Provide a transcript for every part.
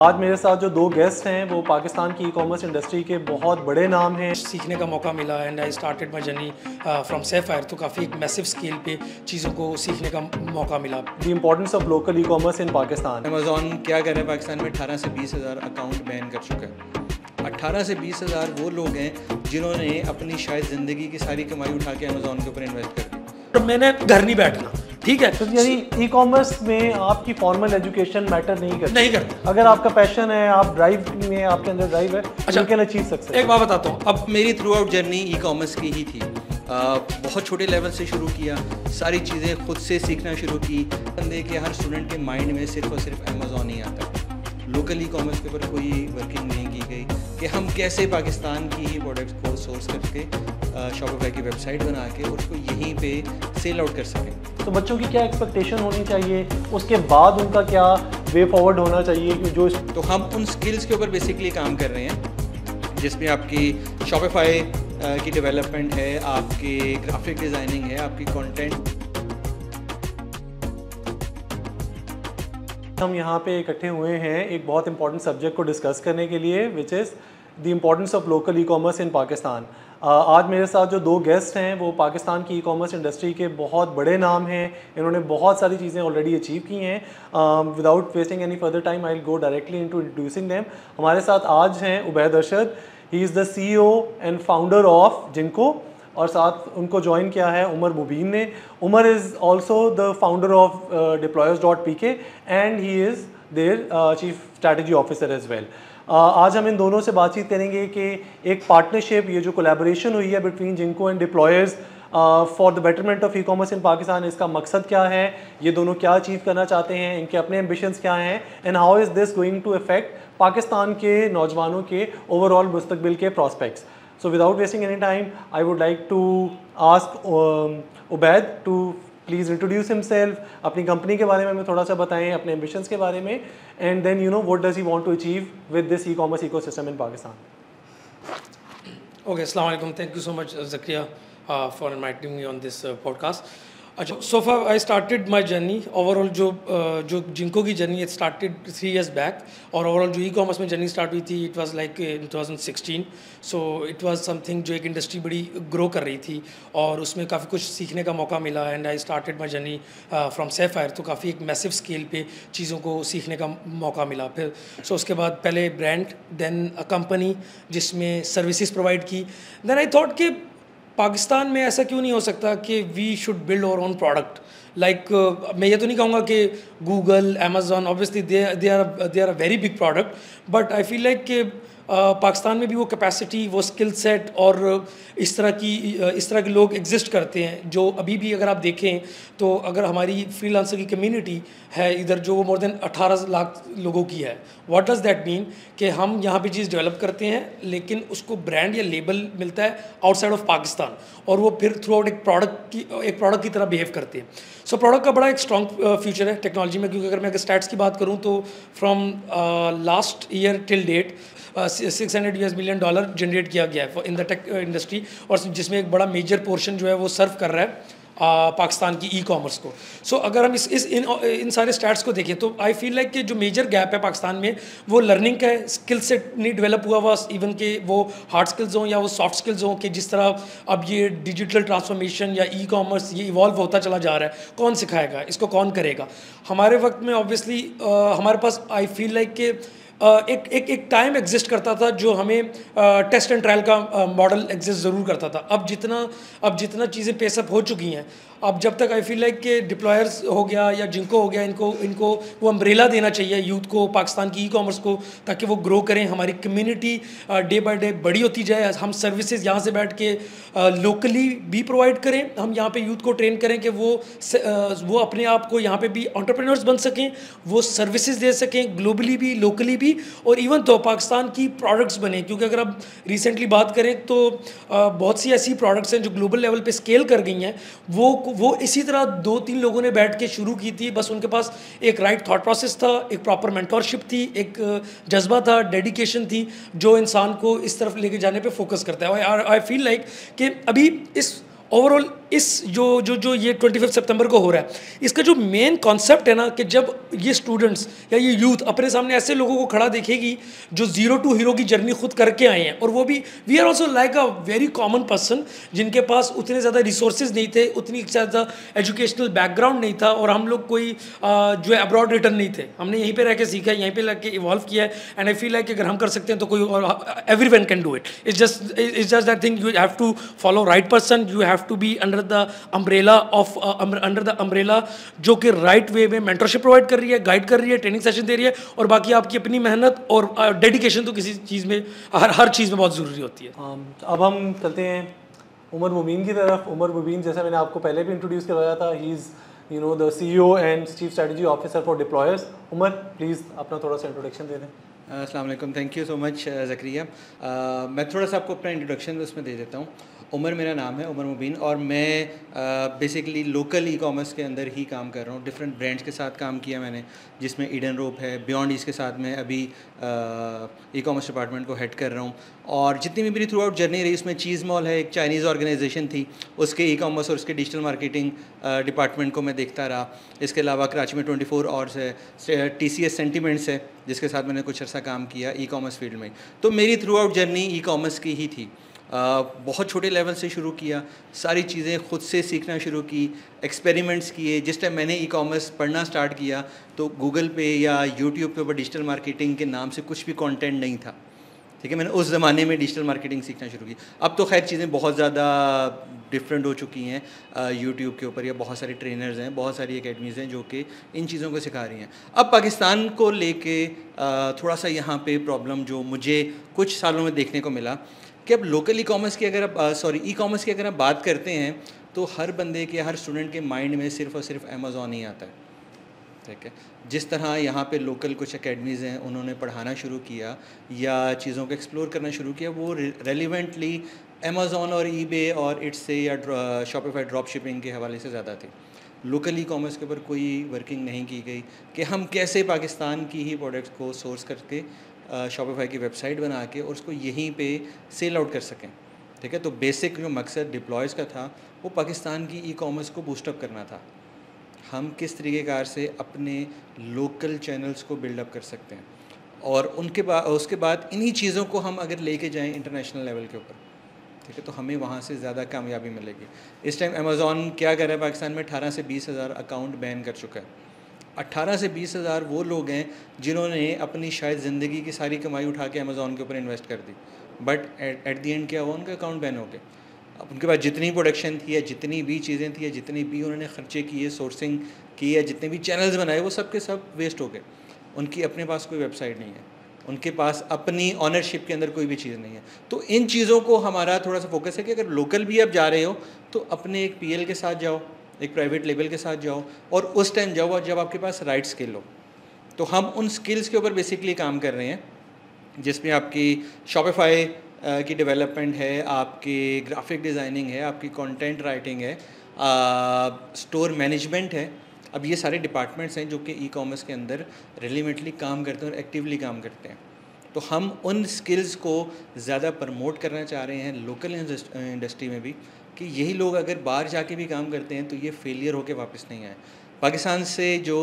आज मेरे साथ जो दो गेस्ट हैं वो पाकिस्तान की ई कॉमर्स इंडस्ट्री के बहुत बड़े नाम हैं। सीखने का मौका मिला and I started my journey from Sapphire तो काफ़ी एक मैसिव स्केल पे चीज़ों को सीखने का मौका मिला। The importance of local e commerce in Pakistan Amazon क्या कर रहा है पाकिस्तान में? अठारह से बीस हज़ार अकाउंट बैन कर चुका है। अट्ठारह से बीस हज़ार वो लोग हैं जिन्होंने अपनी शायद ज़िंदगी की सारी कमाई उठा के अमेजोन के ऊपर इन्वेस्ट कर दी। तो मैंने घर नहीं बैठना। ठीक है। तो यानी ई कॉमर्स में आपकी फॉर्मल एजुकेशन मैटर नहीं करती। नहीं करता। अगर आपका पैशन है आप ड्राइव में आपके अंदर ड्राइव है अच्छा। कैन अचीव सकते एक बात बताता हूँ। अब मेरी throughout journey e commerce की ही थी। आ, बहुत छोटे लेवल से शुरू किया सारी चीज़ें खुद से सीखना शुरू की। बंदे के हर स्टूडेंट के माइंड में सिर्फ़ और सिर्फ़ अमेजोन ही आता है। लोकल ई कॉमर्स के ऊपर कोई वर्किंग नहीं की गई कि हम कैसे पाकिस्तान की ही प्रोडक्ट्स को सोर्स करके शॉपिफाई की वेबसाइट बना के उसको यहीं पे सेल आउट कर सकें। तो बच्चों की क्या एक्सपेक्टेशन होनी चाहिए? उसके बाद उनका क्या वे फॉरवर्ड होना चाहिए जो इस- तो हम उन स्किल्स के ऊपर बेसिकली काम कर रहे हैं जिसमें आपकी शॉपिफाई की डेवलपमेंट है आपकी ग्राफिक डिज़ाइनिंग है आपकी कंटेंट हम यहाँ पे इकट्ठे हुए हैं एक बहुत इंपॉर्टेंट सब्जेक्ट को डिस्कस करने के लिए which is the importance of local e commerce in Pakistan आज मेरे साथ जो दो गेस्ट हैं, वो पाकिस्तान की ई कॉमर्स इंडस्ट्री के बहुत बड़े नाम हैं। इन्होंने बहुत सारी चीज़ें ऑलरेडी अचीव की हैं। Without wasting any further time I go directly in to introducing them हमारे साथ आज हैं Ubaid Arshad. He is the C and founder of जिनको और साथ उनको ज्वाइन किया है उमर मुबीन ने। Umar is also the founder of Deployers dot P K and he is their chief strategy officer as well आज हम इन दोनों से बातचीत करेंगे कि एक पार्टनरशिप ये जो कोलेबोरेशन हुई है बिटवीन जिनको and Deployers for the betterment of e commerce in Pakistan इसका मकसद क्या है? ये दोनों क्या अचीव करना चाहते हैं? इनके अपने एम्बिशंस क्या हैं? And how is this going to affect Pakistan के नौजवानों के ओवरऑल मुस्तबिल के prospects So without wasting any time, I would like to ask um, Ubaid to please introduce himself, अपनी कंपनी के बारे में हमें थोड़ा सा बताएं अपने ambitions के बारे में and then you know what does he want to achieve with this e-commerce ecosystem in Pakistan. Okay, Assalamu alaikum. Thank you so much, uh, Zakria, uh, for inviting me on this uh, podcast. अच्छा far I started my journey overall जो uh, जो जिनको की journey it started three years back और overall जो e commerce में journey start हुई थी it was like in 2016 so it was something जो एक इंडस्ट्री बड़ी ग्रो कर रही थी और उसमें काफ़ी कुछ सीखने का मौका मिला and I started my journey from Sapphire तो काफ़ी एक मैसिव स्केल पे चीज़ों को सीखने का मौका मिला फिर। सो so उसके बाद पहले ब्रांड देन अ कंपनी जिसमें सर्विसेज़ प्रोवाइड की। देन आई थॉट कि पाकिस्तान में ऐसा क्यों नहीं हो सकता कि we should build our own product like मैं ये तो नहीं कहूँगा कि Google Amazon obviously they are they are a very big product but I feel like कि पाकिस्तान में भी वो कैपेसिटी वो स्किल सेट और इस तरह की इस तरह के लोग एग्जिस्ट करते हैं जो अभी भी अगर आप देखें तो अगर हमारी फ्रीलांसर की कम्युनिटी है इधर जो वो मोर देन 18 लाख लोगों की है व्हाट डज़ दैट मीन कि हम यहाँ पे चीज़ डेवलप करते हैं लेकिन उसको ब्रांड या लेबल मिलता है आउटसाइड ऑफ़ पाकिस्तान और वो फिर थ्रू आउट एक प्रोडक्ट की एक प्रोडक्ट की तरह बिहेव करते हैं। सो so, प्रोडक्ट का बड़ा एक स्ट्रॉन्ग फ्यूचर है टेक्नोलॉजी में क्योंकि अगर मैं अगर स्टैट्स की बात करूँ तो from last year till date six hundred US million dollar generate किया गया है इन द टेक इंडस्ट्री और जिसमें एक बड़ा मेजर पोर्शन जो है वो सर्व कर रहा है आ, पाकिस्तान की ई कॉमर्स को। सो so, अगर हम इस इस इन इन सारे स्टैट्स को देखें तो आई फील लाइक कि जो मेजर गैप है पाकिस्तान में वो लर्निंग का है स्किल सेट नहीं डेवलप हुआ हुआ इवन के वो हार्ड स्किल्स हों या वो सॉफ्ट स्किल्स हों कि जिस तरह अब ये डिजिटल ट्रांसफॉर्मेशन या ई कॉमर्स ये इवॉल्व होता चला जा रहा है कौन सिखाएगा इसको कौन करेगा? हमारे वक्त में ऑब्वियसली हमारे पास आई फील लाइक कि एक एक एक टाइम एग्जिस्ट करता था जो हमें टेस्ट एंड ट्रायल का मॉडल एग्जिस्ट ज़रूर करता था। अब जितना अब जितना चीज़ें पेसअप हो चुकी हैं अब जब तक आई फील लाइक कि डिप्लॉयर्स हो गया या जिनको हो गया, इनको इनको वो अम्ब्रेला देना चाहिए यूथ को, पाकिस्तान की ई कॉमर्स को, ताकि वो ग्रो करें, हमारी कम्युनिटी डे बाय डे बड़ी होती जाए, हम सर्विसेज़ यहाँ से बैठ के लोकली भी प्रोवाइड करें, हम यहाँ पे यूथ को ट्रेन करें कि वो वो अपने आप को यहाँ पे भी ऑन्टरप्रेन्योर्स बन सकें, वो सर्विसेज़ दे सकें ग्लोबली भी लोकली भी, और इवन तो पाकिस्तान की प्रोडक्ट्स बने। क्योंकि अगर आप रिसेंटली बात करें तो बहुत सी ऐसी प्रोडक्ट्स हैं जो ग्लोबल लेवल पे स्केल कर गई हैं, वो वो इसी तरह दो तीन लोगों ने बैठ के शुरू की थी। बस उनके पास एक राइट थॉट प्रोसेस था, एक प्रॉपर मेंटोरशिप थी, एक जज्बा था डेडिकेशन थी, जो इंसान को इस तरफ़ लेके जाने पे फोकस करता है। आई फील लाइक कि अभी इस ओवरऑल इस जो जो जो ये ट्वेंटी फिफ्थ सेप्टेम्बर को हो रहा है इसका जो मेन कॉन्सेप्ट है ना कि जब ये स्टूडेंट्स या ये यूथ अपने सामने ऐसे लोगों को खड़ा देखेगी जो ज़ीरो टू हीरो की जर्नी खुद करके आए हैं और वो भी we are also like a very common person जिनके पास उतने ज़्यादा रिसोर्सेज नहीं थे उतनी ज़्यादा एजुकेशनल बैकग्राउंड नहीं था और हम लोग कोई आ, जो है अब्रॉड रिटर्न नहीं थे। हमने यहीं पर रह के सीखा है यहीं पर रह के इवॉल्व किया है एंड आई फील लाइक अगर हम कर सकते हैं तो कोई everyone can do it it's just it's just that thing you have to follow right person you have to be under the umbrella of under the umbrella जो कि right way में मेंटरशिप प्रोवाइड कर रही है guide कर रही है training session दे रही है और बाकी आपकी अपनी मेहनत और डेडिकेशन uh, तो किसी चीज़ में हर हर चीज़ में बहुत ज़रूरी होती है। Um, अब हम चलते हैं उमर मुबीन की तरफ़। उमर मुबीन जैसा मैंने आपको पहले भी इंट्रोड्यूस करवाया था he is you know the C O and chief strategy officer for Deployers Umar please अपना थोड़ा सा इंट्रोडक्शन दे दें। Aslam thank you so much Zakriya. मैं थोड़ा सा आपको अपना इंट्रोडक्शन उसमें दे देता हूँ। उमर मेरा नाम है उमर मुबीन और मैं बेसिकली लोकल ई कॉमर्स के अंदर ही काम कर रहा हूँ। डिफरेंट ब्रांड्स के साथ काम किया मैंने, जिसमें ईडन रोप है बियॉन्ड इसके साथ मैं अभी ई कॉमर्स डिपार्टमेंट को हेड कर रहा हूँ। और जितनी भी मेरी थ्रू आउट जर्नी रही, उसमें चीज़ मॉल है, एक चाइनीज़ ऑर्गेनाइजेशन थी, उसके ई कॉमर्स और उसके डिजिटल मार्केटिंग डिपार्टमेंट को मैं देखता रहा। इसके अलावा कराची में ट्वेंटी फोर आवर्स है टी सी एस सेंटीमेंट्स है, जिसके साथ मैंने कुछ अर्सा काम किया ई कॉमर्स फ़ील्ड में। तो मेरी throughout journey e commerce की ही थी। बहुत छोटे लेवल से शुरू किया, सारी चीज़ें खुद से सीखना शुरू की एक्सपेरिमेंट्स किए। जिस टाइम मैंने ई कॉमर्स पढ़ना स्टार्ट किया तो गूगल पे या यूट्यूब पे ऊपर डिजिटल मार्केटिंग के नाम से कुछ भी कंटेंट नहीं था। ठीक है, मैंने उस ज़माने में डिजिटल मार्केटिंग सीखना शुरू की अब तो खैर चीज़ें बहुत ज़्यादा डिफरेंट हो चुकी हैं यूट्यूब के ऊपर या बहुत सारे ट्रेनर्स हैं, बहुत सारी अकेडमीज़ हैं जो कि इन चीज़ों को सिखा रही हैं। अब पाकिस्तान को लेके थोड़ा सा यहाँ पे प्रॉब्लम जो मुझे कुछ सालों में देखने को मिला कि अब लोकल ई कॉमर्स की अगर आप सॉरी ई कॉमर्स की अगर आप बात करते हैं तो हर बंदे के, हर स्टूडेंट के माइंड में सिर्फ़ और सिर्फ़ अमेज़ोन ही आता है। ठीक है? जिस तरह यहाँ पे लोकल कुछ अकेडमीज़ हैं, उन्होंने पढ़ाना शुरू किया या चीज़ों को एक्सप्लोर करना शुरू किया, वो रेलिवेंटली अमेज़ोन और ई और इट्स से या शॉपिफाई ड्रॉप शिपिंग के हवाले से ज़्यादा थे। लोकल ई कॉमर्स के ऊपर कोई वर्किंग नहीं की गई कि हम कैसे पाकिस्तान की ही प्रोडक्ट्स को सोर्स करके शॉपिफाई की वेबसाइट बना के और उसको यहीं पे सेल आउट कर सकें। ठीक है? तो बेसिक जो मकसद डिप्लॉयज़ का था, वो पाकिस्तान की ई कॉमर्स को बूस्टअप करना था। हम किस तरीक़ेकार से अपने लोकल चैनल्स को बिल्डअप कर सकते हैं? और उनके बाद उसके बाद इन्हीं चीज़ों को हम अगर लेके जाएँ इंटरनेशनल लेवल के ऊपर, ठीक है? तो हमें वहाँ से ज़्यादा कामयाबी मिलेगी। इस टाइम अमेज़ोन क्या कर रहा है? पाकिस्तान में अठारह से बीस हज़ार अकाउंट बैन कर चुका है। अट्ठारह से बीस हज़ार वो लोग हैं जिन्होंने अपनी शायद ज़िंदगी की सारी कमाई उठा के अमेज़ोन के ऊपर इन्वेस्ट कर दी। बट एट दी एंड क्या हुआ? उनका अकाउंट बैन हो गया। उनके पास जितनी प्रोडक्शन थी या जितनी भी चीज़ें थी या जितनी भी उन्होंने ख़र्चे किए सोर्सिंग की या जितने भी चैनल्स बनाए, वो सब के सब वेस्ट हो गए। उनकी अपने पास कोई वेबसाइट नहीं है। उनके पास अपनी ऑनरशिप के अंदर कोई भी चीज़ नहीं है। तो इन चीज़ों को हमारा थोड़ा सा फोकस है कि अगर लोकल भी आप जा रहे हो तो अपने एक पीएल के साथ जाओ। एक प्राइवेट लेवल के साथ जाओ और उस टाइम जाओ और जब आपके पास राइट स्किल हो तो हम उन स्किल्स के ऊपर बेसिकली काम कर रहे हैं, जिसमें आपकी शॉपिफाई की डेवलपमेंट है, आपकी ग्राफिक डिज़ाइनिंग है, आपकी कंटेंट राइटिंग है स्टोर मैनेजमेंट है। अब ये सारे डिपार्टमेंट्स हैं जो कि ई कॉमर्स के अंदर रेलिवेंटली काम करते हैं और एक्टिवली काम करते हैं। तो हम उन स्किल्स को ज़्यादा प्रमोट करना चाह रहे हैं लोकल इंडस्ट्री में भी कि यही लोग अगर बाहर जाके भी काम करते हैं तो ये फेलियर होके वापस नहीं आए। पाकिस्तान से जो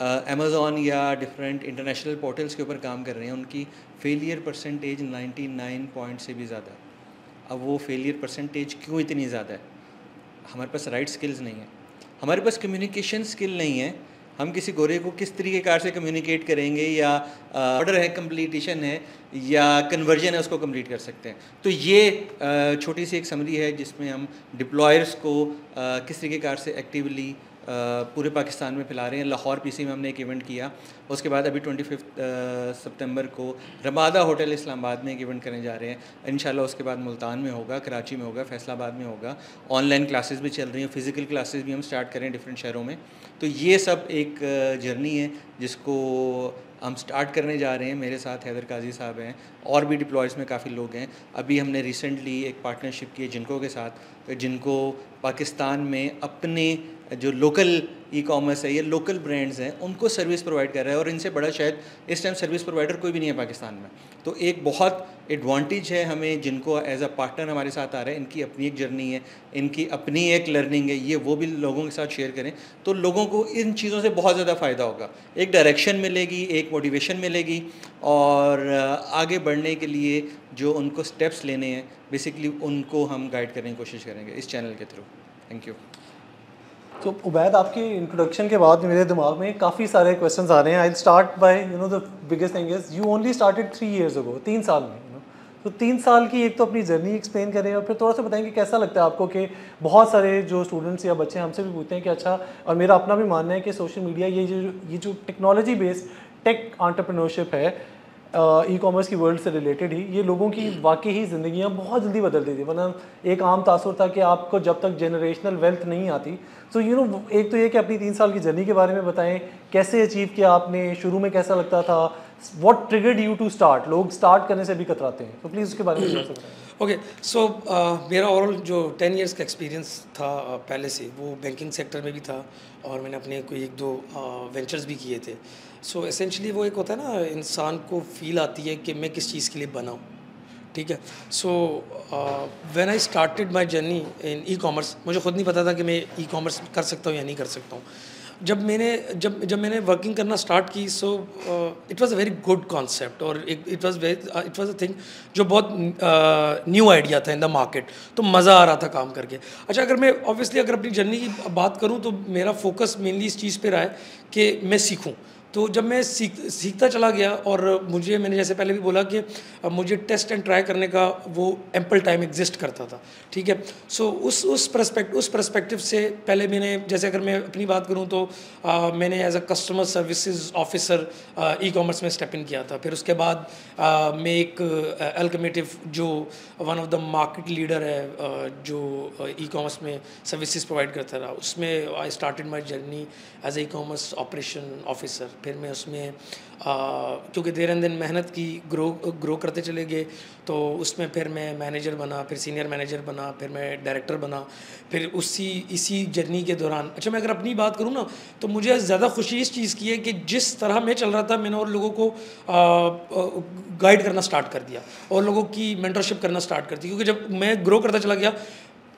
अमेज़ोन या डिफरेंट इंटरनेशनल पोर्टल्स के ऊपर काम कर रहे हैं, उनकी फेलियर परसेंटेज 99 पॉइंट से भी ज़्यादा अब वो फेलियर परसेंटेज क्यों इतनी ज़्यादा है? हमारे पास राइट स्किल्स नहीं है। हमारे पास कम्युनिकेशन स्किल नहीं है। हम किसी गोरे को किस तरीके कार से कम्युनिकेट करेंगे या ऑर्डर है कम्प्लीटिशन है, या कन्वर्जन है, उसको कंप्लीट कर सकते हैं। तो ये छोटी सी एक समरी है जिसमें हम डिप्लॉयर्स को किस तरीके कार से एक्टिवली पूरे पाकिस्तान में फैला रहे हैं। लाहौर पीसी में हमने एक इवेंट किया। उसके बाद अभी ट्वेंटी फिफ्थ सितंबर को रमादा होटल इस्लामाबाद में एक इवेंट करने जा रहे हैं। इन उसके बाद मुल्तान में होगा, कराची में होगा, फैसलाबाद में होगा। ऑनलाइन क्लासेस भी चल रही हैं फ़िज़िकल क्लासेस भी हम स्टार्ट करें डिफरेंट शहरों में। तो ये सब एक जर्नी है जिसको हम स्टार्ट करने जा रहे हैं। मेरे साथ हैदर काजी साहब हैं और भी डिप्लॉयज़ में काफ़ी लोग हैं। अभी हमने रिसेंटली एक पार्टनरशिप की है जिनको के साथ। जिनको पाकिस्तान में अपने जो लोकल ई कॉमर्स है या लोकल ब्रांड्स हैं, उनको सर्विस प्रोवाइड कर रहा है और इनसे बड़ा शायद इस टाइम सर्विस प्रोवाइडर कोई भी नहीं है पाकिस्तान में। तो एक बहुत एडवांटेज है हमें जिनको एज अ पार्टनर हमारे साथ आ रहा है, इनकी अपनी एक जर्नी है, इनकी अपनी एक लर्निंग है, ये वो भी लोगों के साथ शेयर करें तो लोगों को इन चीज़ों से बहुत ज़्यादा फ़ायदा होगा। एक डायरेक्शन मिलेगी, एक मोटिवेशन मिलेगी और आगे बढ़ने के लिए जो उनको स्टेप्स लेने हैं बेसिकली उनको हम गाइड करने की कोशिश करेंगे इस चैनल के थ्रू थैंक यू तो उबैद, आपकी इंट्रोडक्शन के बाद मेरे दिमाग में काफ़ी सारे क्वेश्चन आ रहे हैं. I start by you know the biggest thing is you only started three years ago तीन साल में यू नो तो तीन साल की एक तो अपनी जर्नी एक्सप्लेन करें और फिर थोड़ा सा बताएँ कि कैसा लगता है आपको कि बहुत सारे जो स्टूडेंट्स या बच्चे हमसे भी पूछते हैं कि अच्छा और मेरा अपना भी मानना है कि सोशल मीडिया ये जो ये जो टेक्नोलॉजी बेस्ड टेक आंट्रप्रनोरशिप है ई कॉमर्स की वर्ल्ड से रिलेटेड ही, ये लोगों की वाकई ही ज़िंदगियाँ बहुत जल्दी बदल देती है। वरना एक आम तासर था कि आपको जब तक जनरेशनल वेल्थ नहीं आती सो यू नो एक तो ये कि अपनी तीन साल की जर्नी के बारे में बताएँ, कैसे अचीव किया आपने, शुरू में कैसा लगता था what triggered you to start लोग स्टार्ट करने से भी कतराते हैं। तो प्लीज़ उसके बारे में ओके सो मेरा ओवरऑल जो टेन इयर्स का एक्सपीरियंस था पहले से, वो बैंकिंग सेक्टर में भी था और मैंने अपने कोई एक दो वेंचर्स भी किए थे। सो so, एसेंशली वो एक होता है ना इंसान को फील आती है कि मैं किस चीज़ के लिए बनाऊँ ठीक है? So when I started my journey in e commerce मुझे खुद नहीं पता था कि मैं ई कॉमर्स कर सकता हूँ या नहीं कर सकता हूँ। जब मैंने जब जब मैंने वर्किंग करना स्टार्ट की so it was a very good concept और it was very it was a thing जो बहुत न्यू uh, आइडिया था इन द मार्केट तो मज़ा आ रहा था काम करके। अच्छा अगर मैं ऑब्वियसली अगर अपनी जर्नी की बात करूँ तो मेरा फोकस मेनली इस चीज़ पर रहा है कि मैं सीखूँ। तो जब मैं सीख सीखता चला गया और मुझे मैंने जैसे पहले भी बोला कि मुझे टेस्ट एंड ट्राई करने का वो एम्पल टाइम एग्जिस्ट करता था ठीक है? सो so, उस उस प्रस्पेक्ट उस परस्पेक्टिव से पहले मैंने जैसे अगर मैं अपनी बात करूँ तो आ, मैंने as a customer services officer e commerce में स्टेप इन किया था। फिर उसके बाद आ, मैं एक एल्कमेटिव जो one of the market leader है आ, जो ई कॉमर्स में सर्विसेज़ प्रोवाइड करता रहा उसमें I started my journey as a e commerce operation officer फिर मैं उसमें क्योंकि देर दिन मेहनत की ग्रो ग्रो करते चले गए तो उसमें फिर मैं मैनेजर बना, फिर सीनियर मैनेजर बना, फिर मैं डायरेक्टर बना, फिर उसी, इसी जर्नी के दौरान। अच्छा मैं अगर अपनी बात करूँ ना तो मुझे ज़्यादा खुशी इस चीज़ की है कि जिस तरह मैं चल रहा था, मैंने और लोगों को गाइड करना स्टार्ट कर दिया, और लोगों की मेंटरशिप करना स्टार्ट कर दी, क्योंकि जब मैं ग्रो करता चला गया,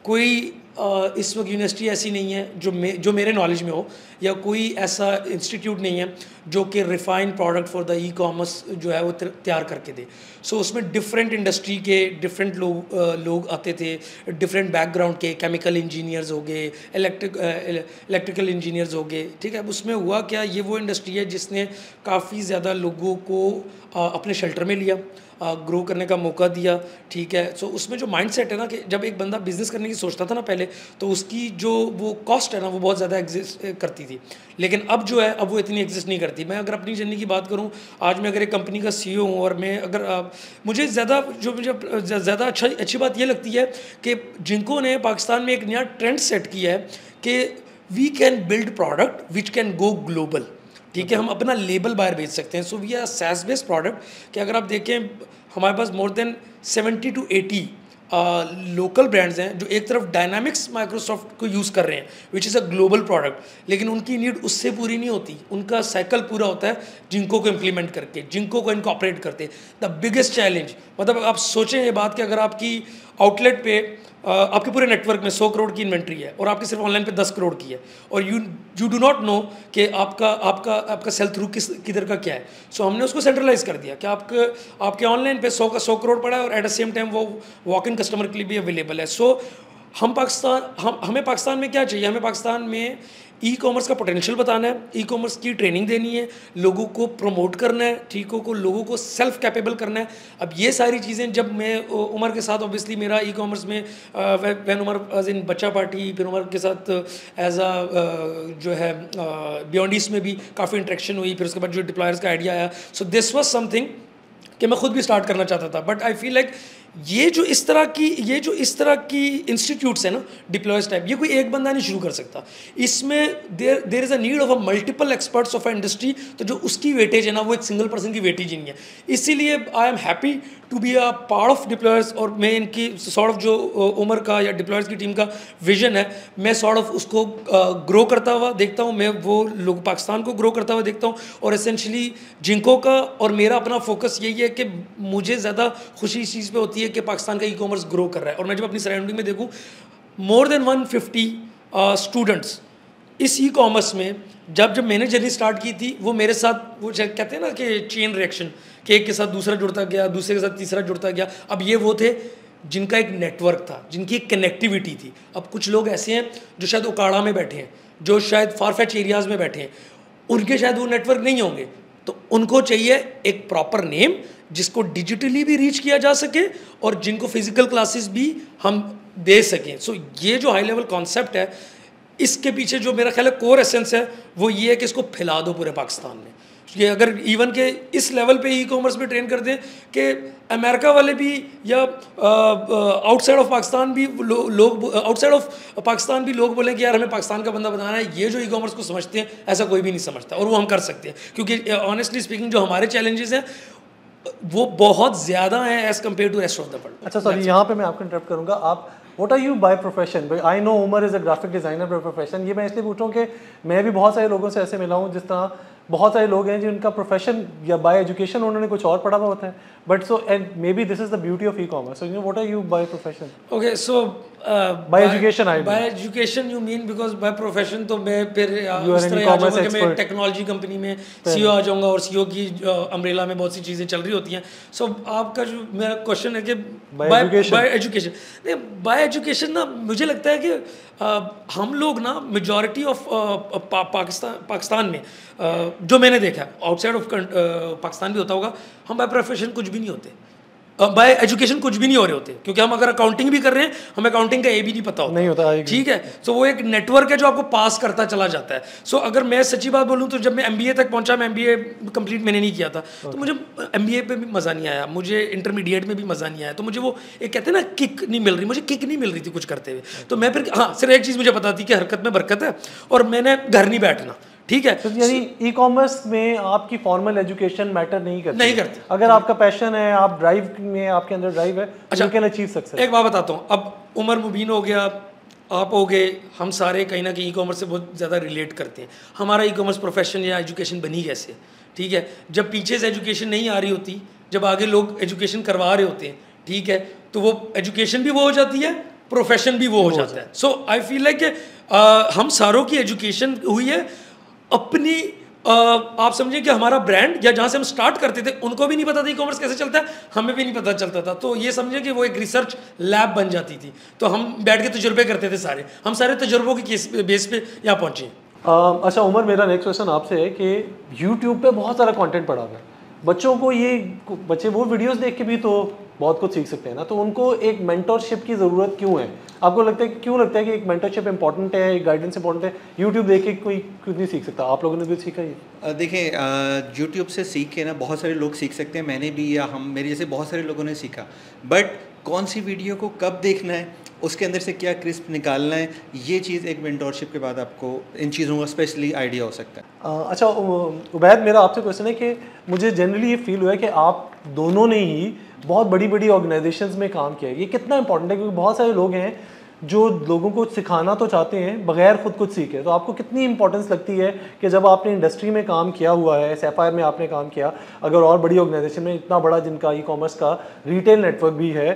कोई इस वक्त यूनिवर्सिटी ऐसी नहीं है जो मे जो मेरे नॉलेज में हो या कोई ऐसा इंस्टीट्यूट नहीं है जो कि refined product for the e commerce जो है वो तैयार करके दे। सो so, उसमें डिफरेंट इंडस्ट्री के डिफरेंट लोग लोग आते थे डिफरेंट बैकग्राउंड के केमिकल इंजीनियर्स हो गए इलेक्ट्रिक इलेक्ट्रिकल इंजीनियर्स हो गए ठीक है? उसमें हुआ क्या? ये वो इंडस्ट्री है जिसने काफ़ी ज़्यादा लोगों को आ, अपने शेल्टर में लिया। ग्रो करने का मौका दिया ठीक है? सो उसमें जो माइंड सेट है ना कि जब एक बंदा बिज़नेस करने की सोचता था ना पहले तो उसकी जो वो कॉस्ट है ना वो बहुत ज़्यादा एग्जिस्ट करती थी। लेकिन अब जो है अब वो इतनी एग्जिस्ट नहीं करती। मैं अगर अपनी जर्नी की बात करूँ आज मैं अगर एक कंपनी का सी हूँ और मैं अगर आ, मुझे ज़्यादा जो मुझे ज़्यादा अच्छा अच्छी बात ये लगती है कि जिनको ने पाकिस्तान में एक नया ट्रेंड सेट किया है कि we can build product which can go global ठीक है, हम अपना लेबल बाहर भेज सकते हैं। So we are SaaS based product कि अगर आप देखें, हमारे पास more than seventy two eighty local brands हैं जो एक तरफ़ डायनामिक्स माइक्रोसॉफ्ट को यूज़ कर रहे हैं which is a global product लेकिन उनकी नीड उससे पूरी नहीं होती। उनका साइकिल पूरा होता है जिनको को इम्प्लीमेंट करके, जिनको को इनकॉपरेट करते द बिगेस्ट चैलेंज मतलब आप सोचें ये बात कि अगर आपकी आउटलेट पे आपके पूरे नेटवर्क में सौ करोड़ की इन्वेंट्री है और आपकी सिर्फ़ ऑनलाइन पे दस करोड़ की है। और you you do not know कि आपका आपका आपका सेल थ्रू किस किधर का क्या है। सो so, हमने उसको सेंट्रलाइज कर दिया कि आपके आपके ऑनलाइन पे सौ का सौ करोड़ पड़ा है और एट द सेम टाइम वो वॉक इन कस्टमर के लिए भी अवेलेबल है। सो so, हम पाकिस्तान हम हमें पाकिस्तान में क्या चाहिए? हमें पाकिस्तान में ई कॉमर्स का पोटेंशियल बताना है ई कॉमर्स की ट्रेनिंग देनी है, लोगों को प्रमोट करना है, ठीक को लोगों को सेल्फ कैपेबल करना है। अब ये सारी चीज़ें जब मैं उमर के साथ ऑब्वियसली मेरा ई कॉमर्स में वैन उमर एज इन बच्चा पार्टी, फिर उमर के साथ एज आ जो है बियॉन्डीस में भी काफ़ी इंट्रेक्शन हुई, फिर उसके बाद जो डिप्लायर्स का आइडिया आया। सो दिस वॉज़ समथिंग कि मैं खुद भी स्टार्ट करना चाहता था बट आई फील लाइक ये जो इस तरह की, ये जो इस तरह की इंस्टीट्यूट्स है ना डिप्लॉयज टाइप ये कोई एक बंदा नहीं शुरू कर सकता। इसमें there there is a need of a multiple experts of industry तो जो उसकी वेटेज है ना, वो एक सिंगल पर्सन की वेटेज ही नहीं है। इसीलिए I am happy to be a part of deployers और मैं इनकी सॉर्ट ऑफ़ जो उम्र का या डिप्लॉयर्स की टीम का विजन है, मैं सॉर्ट ऑफ़ उसको ग्रो करता हुआ देखता हूँ, मैं वो लोग पाकिस्तान को ग्रो करता हुआ देखता हूँ, और एसेंशली जिनको का, और मेरा अपना फोकस यही है कि मुझे ज़्यादा खुशी इस चीज़ पर होती है कि पाकिस्तान का ई कॉमर्स ग्रो कर रहा है। और मैं जब अपनी सराउंडिंग में देखूँ more than one fifty students इस ई कॉमर्स में, जब जब मैंने जर्नी स्टार्ट की थी, वो मेरे साथ, वो कहते हैं ना कि चेन रिएक्शन कि एक के साथ दूसरा जुड़ता गया, दूसरे के साथ तीसरा जुड़ता गया, अब ये वो थे जिनका एक नेटवर्क था, जिनकी एक कनेक्टिविटी थी। अब कुछ लोग ऐसे हैं जो शायद उकाड़ा में बैठे हैं, जो शायद फारफेच एरियाज़ में बैठे हैं, उनके शायद वो नेटवर्क नहीं होंगे। तो उनको चाहिए एक प्रॉपर नेम जिसको डिजिटली भी रीच किया जा सके और जिनको फ़िज़िकल क्लासेस भी हम दे सकें। सो so, ये जो हाई लेवल कॉन्सेप्ट है इसके पीछे जो मेरा ख्याल है कोर एसेंस है वो ये है कि इसको फैला दो पूरे पाकिस्तान में। ये अगर इवन के इस लेवल पे ई कॉमर्स में ट्रेन कर दें कि अमेरिका वाले भी या आउटसाइड ऑफ़ पाकिस्तान भी लो, लोग आउटसाइड ऑफ़ पाकिस्तान भी लोग बोलें कि यार हमें पाकिस्तान का बंदा बनाना है ये जो ई कॉमर्स को समझते हैं ऐसा कोई भी नहीं समझता और वो हम कर सकते हैं। क्योंकि ऑनेस्टली स्पीकिंग जो हमारे चैलेंजेस हैं वो बहुत ज़्यादा हैं as compare to rest of the world अच्छा सॉरी यहाँ पे मैं आपको इंटरप्ट करूँगा। आप what are you by profession भाई I know Umar is a graphic designer by profession ये मैं इसलिए पूछ रहा हूँ कि मैं भी बहुत सारे लोगों से ऐसे मिला हूँ जिस तरह बहुत सारे लोग हैं जिनका प्रोफेशन या बाय एजुकेशन उन्होंने कुछ और पढ़ा हुआ होता है। But so and maybe this is the beauty of e commerce no are you by profession okay so by education I by education you mean because by profession तो मैं फिर uh, इस तरह आ जाऊँगा कि मैं टेक्नोलॉजी कंपनी में CEO आ जाऊँगा और सीईओ की अम्ब्रेला uh, में बहुत सी चीज़ें चल रही होती हैं। सो so, आपका जो मेरा क्वेश्चन है कि बाय एजुकेशन नहीं बाय एजुकेशन ना मुझे लगता है कि uh, हम लोग ना मेजॉरिटी ऑफ़ पाकिस्तान पाकिस्तान में uh, जो मैंने देखा आउटसाइड ऑफ़ पाकिस्तान भी होता होगा हम बाय प्रोफेशन कुछ भी नहीं होते। बाय एजुकेशन कुछ भी नहीं हो रहे होते क्योंकि हम अगर अकाउंटिंग भी कर रहे हैं हमें अकाउंटिंग का ए भी नहीं पता होता नहीं होता ठीक है? सो वो एक नेटवर्क है जो आपको पास करता चला जाता है। सो अगर मैं सच्ची बात बोलूँ तो जब मैं एमबीए तक पहुँचा मैं एम बी कंप्लीट मैंने नहीं किया था। तो मुझे एम पे भी मज़ा नहीं आया मुझे इंटरमीडिएट में भी मज़ा नहीं आया। तो मुझे वो एक कहते हैं ना किक नहीं मिल रही मुझे किक नहीं मिल रही थी कुछ करते हुए। तो मैं फिर हाँ सिर्फ़ एक चीज़ मुझे पता थी कि हरकत में बरकत है और मैंने घर नहीं बैठना। ठीक है। तो यानी ई कॉमर्स में आपकी फॉर्मल एजुकेशन मैटर नहीं करती नहीं करती। अगर आपका पैशन है आप ड्राइव में आपके अंदर ड्राइव है अच्छा कैन अचीव सक्सेस एक बात बताता हूँ। अब उमर मुबीन हो गया आप हो गए हम सारे कहीं ना कहीं ई कॉमर्स से बहुत ज़्यादा रिलेट करते हैं। हमारा ई कॉमर्स प्रोफेशन या एजुकेशन बनी कैसे? ठीक है? जब पीछे से एजुकेशन नहीं आ रही होती जब आगे लोग एजुकेशन करवा रहे होते हैं ठीक है तो वो एजुकेशन भी वो हो जाती है प्रोफेशन भी वो हो जाता है। सो आई फील लाइक हम सारों की एजुकेशन हुई है अपनी आप समझिए कि हमारा ब्रांड या जहाँ से हम स्टार्ट करते थे, उनको भी नहीं पता था ई कॉमर्स कैसे चलता है, हमें भी नहीं पता चलता था। तो ये समझिए कि वो एक रिसर्च लैब बन जाती थी। तो हम बैठ के तजुर्बे करते थे सारे। हम सारे तजुर्बों के केस बेस पे यहाँ पहुँचे। अच्छा उमर, मेरा नेक्स्ट क्वेश्चन आपसे है कि यूट्यूब पे बहुत सारा कंटेंट पड़ा हुआ है। बच्चों को ये, बच्चे वो वीडियोस देख के भी तो बहुत कुछ सीख सकते हैं ना। तो उनको एक मेंटरशिप की ज़रूरत क्यों है? आपको लगता है क्यों लगता है कि एक मेंटरशिप इंपॉर्टेंट है, एक गाइडेंस इंपॉर्टेंट है? यूट्यूब देख के कोई कुछ नहीं सीख सकता? आप लोगों ने भी सीखा ये देखें यूट्यूब से सीख के ना बहुत सारे लोग सीख सकते हैं। मैंने भी या हम, मेरे जैसे बहुत सारे लोगों ने सीखा। बट कौन सी वीडियो को कब देखना है? उसके अंदर से क्या क्रिस्प निकालना है ये चीज़ एक मेंटोरशिप के बाद आपको इन चीज़ों का स्पेशली आइडिया हो सकता है। आ, अच्छा उबैद मेरा आपसे क्वेश्चन है कि मुझे जनरली ये फील हुआ है कि आप दोनों ने ही बहुत बड़ी बड़ी ऑर्गेनाइजेशंस में काम किया है। ये कितना इंपॉर्टेंट है क्योंकि बहुत सारे लोग हैं जो लोगों को सिखाना तो चाहते हैं बगैर खुद कुछ सीखे। तो आपको कितनी इंपॉर्टेंस लगती है कि जब आपने इंडस्ट्री में काम किया हुआ है एस में आपने काम किया अगर और बड़ी ऑर्गेनाइजेशन में इतना बड़ा जिनका ई कॉमर्स का रिटेल नेटवर्क भी है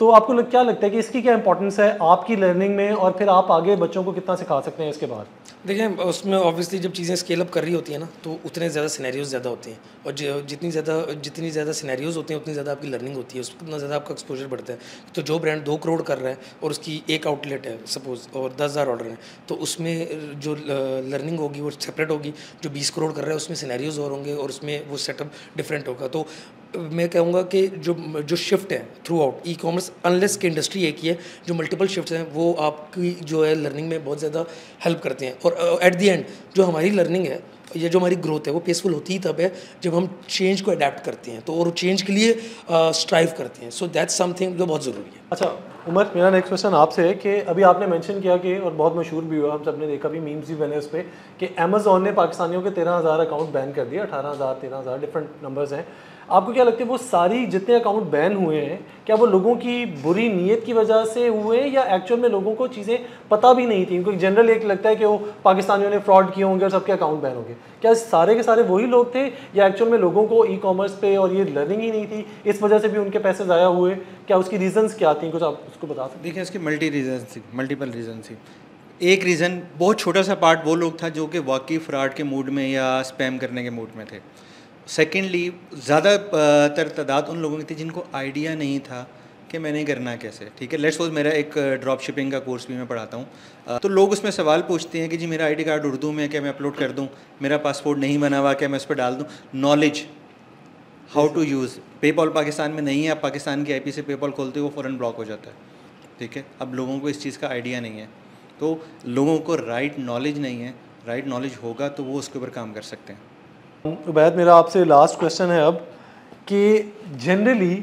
तो आपको लग, क्या लगता है कि इसकी क्या इंपॉर्टेंस है आपकी लर्निंग में और फिर आप आगे बच्चों को कितना सिखा सकते हैं इसके बाद? देखिए उसमें ऑब्वियसली जब चीज़ें स्केल अप कर रही होती हैं ना तो उतने ज़्यादा सिनेरियोज ज़्यादा होते हैं। और जितनी ज़्यादा जितनी ज़्यादा सिनेरियोज होते हैं उतनी ज़्यादा आपकी लर्निंग होती है। उतना ज़्यादा आपका एक्सपोजर बढ़ता है। तो जो ब्रांड दो करोड़ कर रहा है और उसकी एक आउटलेट है सपोज़ और दस हज़ार ऑर्डर हैं तो उसमें जो लर्निंग होगी वो सेपरेट होगी। जो बीस करोड़ कर रहा है उसमें सिनेरियोज और होंगे और उसमें वो सेटअप डिफरेंट होगा। तो मैं कहूँगा कि जो जो शिफ्ट है throughout e commerce unless की इंडस्ट्री एक ही है, जो मल्टीपल शिफ्ट हैं, वो आपकी जो है लर्निंग में बहुत ज़्यादा हेल्प करते हैं। और एट दी एंड जो हमारी लर्निंग है, ये जो हमारी ग्रोथ है, वो पीसफुल होती ही तब है, जब हम चेंज को अडेप्ट करते हैं। तो और चेंज के लिए स्ट्राइव करते हैं। सो दैट्स समथिंग जो बहुत ज़रूरी है। अच्छा उमर, मेरा नेक्स्ट क्वेश्चन आपसे है कि अभी आपने मेंशन किया कि, और बहुत मशहूर भी हुआ, हम सबने देखा भी मीम्स भी बने उस पर कि अमेजोन ने पाकिस्तानियों के तेरह हज़ार अकाउंट बैन कर दिया अठारह हज़ार, तेरह हज़ार डिफरेंट नंबर्स हैं। आपको क्या लगता है वो सारी जितने अकाउंट बैन हुए हैं, क्या वो लोगों की बुरी नीयत की वजह से हुए या एक्चुअल में लोगों को चीज़ें पता भी नहीं थी? क्योंकि जनरल एक लगता है कि वो पाकिस्तानियों ने फ्रॉड किए होंगे और सबके अकाउंट बैन होंगे क्या सारे के सारे वही लोग थे या एक्चुअल में लोगों को ई कॉमर्स पे और ये लर्निंग ही नहीं थी? इस वजह से भी उनके पैसे ज़ाया हुए क्या उसकी रीजंस क्या थी? कुछ आप उसको बता सकते देखिए, इसकी मल्टी रीजन थी मल्टीपल रीजन थी। एक रीज़न बहुत छोटा सा पार्ट वो लोग था जो कि वाकई फ्रॉड के मूड में या स्पैम करने के मूड में थे। सेकेंडली ज़्यादातर तादाद उन लोगों की थी जिनको आइडिया नहीं था कि मैंने करना कैसे। ठीक है? लेट्स सपोज़ मेरा एक ड्रॉप शिपिंग का कोर्स भी मैं पढ़ाता हूँ। तो लोग उसमें सवाल पूछते हैं कि जी, मेरा आईडी कार्ड उर्दू में क्या मैं अपलोड कर दूँ? मेरा पासपोर्ट नहीं बना हुआ, क्या मैं उस पर डाल दूँ? Knowledge how to use PayPal Pakistan में नहीं है, आप पाकिस्तान की आई से पेपॉल खोलते हो, वो फ़ौरन ब्लॉक हो जाता है। ठीक है? अब लोगों को इस चीज़ का आइडिया नहीं है। तो लोगों को राइट नॉलेज नहीं है। राइट नॉलेज होगा तो वो उसके ऊपर काम कर सकते हैं। उबैद, मेरा आपसे लास्ट क्वेश्चन है अब कि जनरली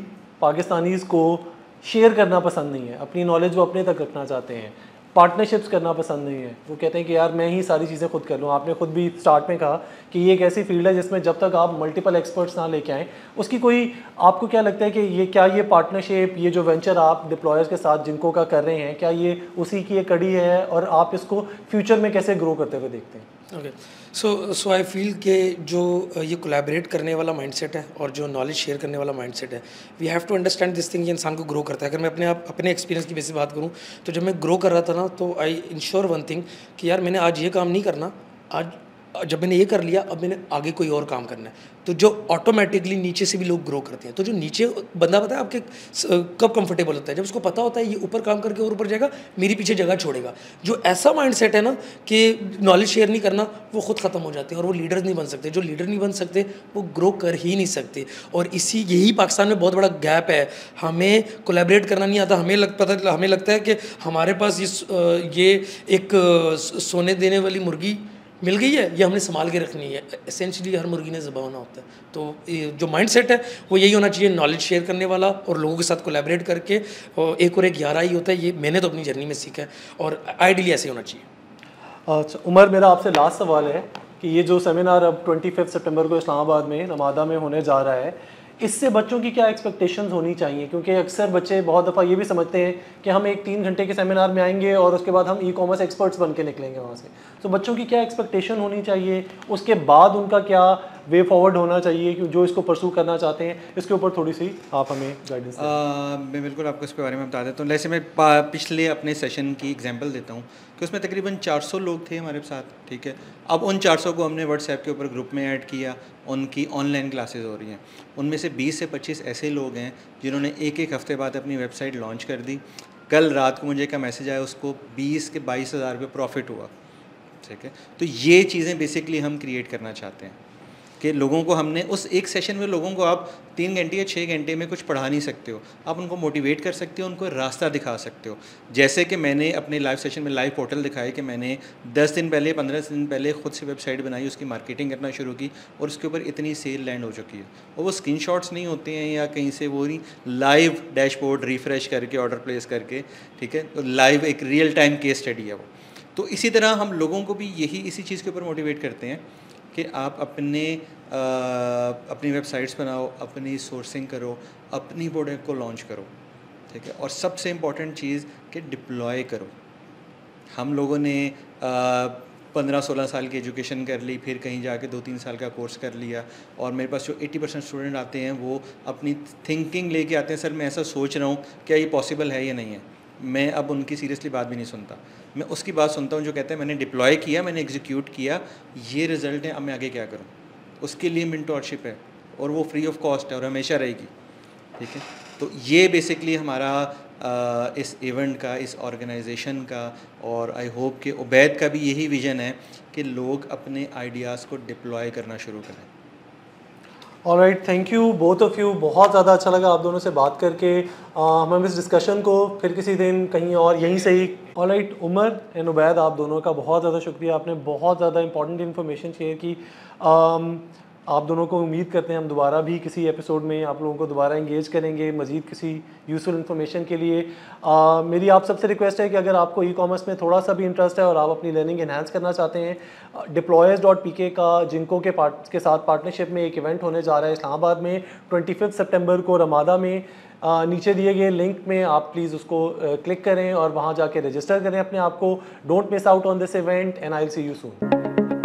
पाकिस्तानीज़ को शेयर करना पसंद नहीं है। अपनी नॉलेज वो अपने तक रखना चाहते हैं। पार्टनरशिप्स करना पसंद नहीं है। वो कहते हैं कि यार, मैं ही सारी चीज़ें खुद कर लूँ। आपने खुद भी स्टार्ट में कहा कि ये एक ऐसी फ़ील्ड है जिसमें जब तक आप मल्टीपल एक्सपर्ट्स ना लेके आएँ, उसकी कोई, आपको क्या लगता है कि ये, क्या ये पार्टनरशिप ये जो वेंचर आप डिप्लॉयर्स के साथ जिनको का कर रहे हैं, क्या ये उसी की एक कड़ी है और आप इसको फ्यूचर में कैसे ग्रो करते हुए देखते हैं? Okay so so I feel के जो ये कोलैबोरेट करने वाला माइंडसेट है और जो नॉलेज शेयर करने वाला माइंडसेट है we have to understand this thing ये इंसान को ग्रो करता है। अगर मैं अपने आप, अपने एक्सपीरियंस की बेसिस बात करूँ तो जब मैं ग्रो कर रहा था ना तो आई इंश्योर वन थिंग कि यार मैंने आज ये काम नहीं करना आज जब मैंने ये कर लिया, अब मैंने आगे कोई और काम करना है। तो जो ऑटोमेटिकली नीचे से भी लोग ग्रो करते हैं तो जो नीचे बंदा पता है आपके कब कंफर्टेबल होता है? जब उसको पता होता है ये ऊपर काम करके और ऊपर जाएगा, मेरी पीछे जगह छोड़ेगा। जो ऐसा माइंड सेट है ना कि नॉलेज शेयर नहीं करना, वो खुद ख़त्म हो जाते हैं और वो लीडर नहीं बन सकते। जो लीडर नहीं बन सकते, वो ग्रो कर ही नहीं सकते। और इसी, यही पाकिस्तान में बहुत बड़ा गैप है। हमें कोलेबरेट करना नहीं आता। हमें लग, पता, हमें लगता है कि हमारे पास ये ये एक सोने देने वाली मुर्गी मिल गई है, ये हमने संभाल के रखनी है। एसेंशली हर मुर्गी ने जबा होना होता है। तो जो माइंड सेट है, वो यही होना चाहिए नॉलेज शेयर करने वाला और लोगों के साथ कोलेबरेट करके, और एक और एक ग्यारह ही होता है, ये मैंने तो अपनी जर्नी में सीखा है, और आइडियली ऐसे होना चाहिए। अच्छा उमर, मेरा आपसे लास्ट सवाल है कि ये जो सेमिनार अब ट्वेंटी फिफ्थ सेप्टेम्बर को इस्लामाबाद में नमादा में होने जा रहा है इससे बच्चों की क्या एक्सपेक्टेशंस होनी चाहिए? क्योंकि अक्सर बच्चे बहुत दफ़ा ये भी समझते हैं कि हम एक तीन घंटे के सेमिनार में आएँगे और उसके बाद हम ई कॉमर्स एक्सपर्ट्स बन के निकलेंगे वहाँ से। तो बच्चों की क्या एक्सपेक्टेशन होनी चाहिए? उसके बाद उनका क्या वे फॉरवर्ड होना चाहिए कि जो इसको परसू करना चाहते हैं, इसके ऊपर थोड़ी सी आप हमें गाइडेंस मैं बिल्कुल आपको इसके बारे में बता देता हूँ। जैसे मैं पिछले अपने सेशन की एग्ज़ाम्पल देता हूँ कि उसमें तकरीबन 400 लोग थे हमारे साथ, ठीक है? अब उन 400 को हमने व्हाट्सएप के ऊपर ग्रुप में ऐड किया, उनकी ऑनलाइन क्लासेस हो रही हैं। उनमें से 20 से 25 ऐसे लोग हैं जिन्होंने एक एक हफ़्ते बाद अपनी वेबसाइट लॉन्च कर दी। कल रात को मुझे क्या मैसेज आया, उसको बीस के बाईस हज़ार रुपये प्रॉफिट हुआ, ठीक है? तो ये चीज़ें बेसिकली हम क्रिएट करना चाहते हैं। कि लोगों को हमने, उस एक सेशन में लोगों को आप तीन घंटे या छः घंटे में कुछ पढ़ा नहीं सकते हो। आप उनको मोटिवेट कर सकते हो, उनको रास्ता दिखा सकते हो। जैसे कि मैंने अपने लाइव सेशन में लाइव पोर्टल दिखाया कि मैंने दस दिन पहले, पंद्रह दिन पहले खुद से वेबसाइट बनाई, उसकी मार्केटिंग करना शुरू की और उसके ऊपर इतनी सेल लैंड हो चुकी है। और वो स्क्रीन नहीं होते हैं या कहीं से वो नहीं लाइव डैशबोर्ड रिफ्रेश करके ऑर्डर प्लेस करके, ठीक है? तो लाइव एक रियल टाइम केस स्टडी है वो। तो इसी तरह हम लोगों को भी यही इसी चीज़ के ऊपर मोटिवेट करते हैं। कि आप अपने आ, अपनी वेबसाइट्स बनाओ अपनी सोर्सिंग करो अपनी प्रोडक्ट को लॉन्च करो ठीक है? और सबसे इंपॉर्टेंट चीज़ कि डिप्लॉय करो। हम लोगों ने पंद्रह सोलह साल की एजुकेशन कर ली फिर कहीं जाके दो तीन साल का कोर्स कर लिया और मेरे पास जो एट्टी परसेंट स्टूडेंट आते हैं वो अपनी थिंकिंग लेके आते हैं सर मैं ऐसा सोच रहा हूँ क्या ये पॉसिबल है या नहीं है? मैं अब उनकी सीरियसली बात भी नहीं सुनता। मैं उसकी बात सुनता हूँ जो कहते हैं मैंने डिप्लॉय किया मैंने एग्जीक्यूट किया ये रिज़ल्ट है अब मैं आगे क्या करूँ? उसके लिए मिनटोरशिप है और वो फ्री ऑफ़ कॉस्ट है और हमेशा रहेगी ठीक है? तो ये बेसिकली हमारा आ, इस इवेंट का इस ऑर्गेनाइजेशन का और आई होप कि उबैद का भी यही विज़न है कि लोग अपने आइडियाज़ को डिप्लॉय करना शुरू करें। All right thank you both of you बहुत ज़्यादा अच्छा लगा आप दोनों से बात करके। uh, हम इस डिस्कशन को फिर किसी दिन कहीं और यहीं से ही। All right Umar and Ubaid आप दोनों का बहुत ज़्यादा शुक्रिया। आपने बहुत ज़्यादा इंपॉर्टेंट इन्फॉर्मेशन शेयर की। Um, आप दोनों को उम्मीद करते हैं हम दोबारा भी किसी एपिसोड में आप लोगों को दोबारा इंगेज करेंगे मज़ीद किसी यूज़फुल इन्फॉर्मेशन के लिए। आ, मेरी आप सबसे रिक्वेस्ट है कि अगर आपको ई कॉमर्स में थोड़ा सा भी इंटरेस्ट है और आप अपनी लर्निंग इन्हांस करना चाहते हैं डिप्लॉयर्स डॉट पी के का जिनको के पार्ट के साथ पार्टनरशिप में एक इवेंट होने जा रहा है इस्लामाबाद में ट्वेंटी सितंबर को रमादा में आ, नीचे दिए गए लिंक में आप प्लीज़ उसको क्लिक करें और वहाँ जाके रजिस्टर करें अपने आप को। Don't miss out on this event and I see you soon